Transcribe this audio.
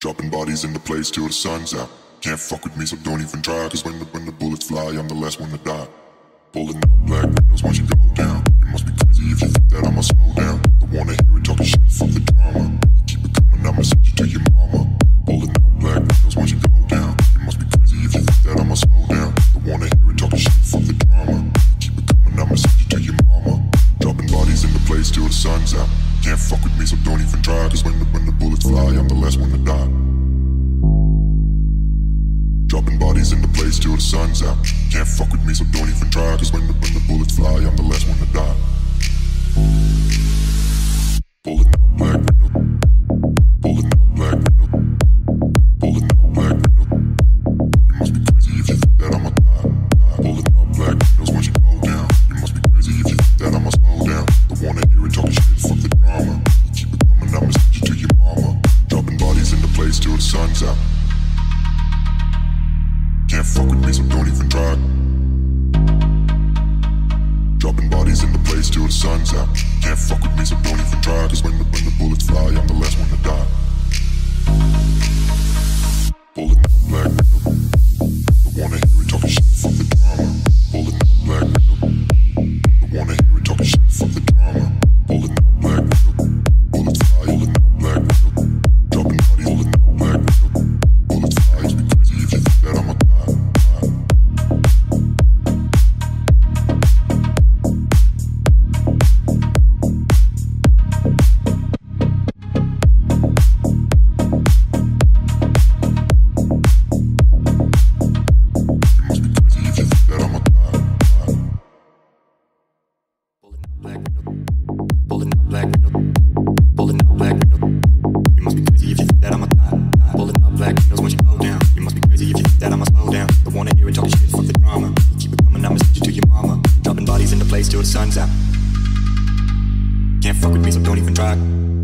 Dropping bodies in the place till the sun's out. Can't fuck with me, so don't even try. Cause when the, when the bullets fly, I'm the last one to die. Pulling up black windows once you go down. You must be crazy if you think that I'ma slow down. Don't wanna hear it talking shit, fuck the drama. You keep it coming, I'ma send you to your mama. Pulling up black windows once you go down. You must be crazy if you think that I'ma slow down. Don't wanna hear it talking shit, fuck the drama. You keep it coming, I'ma send you to your mama. Dropping bodies in the place till the sun's out. Can't fuck with me, so don't even try. Cause when the, when the bullets fly, I'm last one to die. Dropping bodies in the place till the sun's out. Can't fuck with me, so don't even try. Cause when the, when the bullets fly, I'm the last one to die. Pulling Can't fuck with me, so don't even try. Dropping bodies in the place till the sun's out. Can't fuck with me, so don't even try. Cause when the, when the bullets fly, I'm the last one to die. Pulling till the sun's out. Can't fuck with me, so don't even try.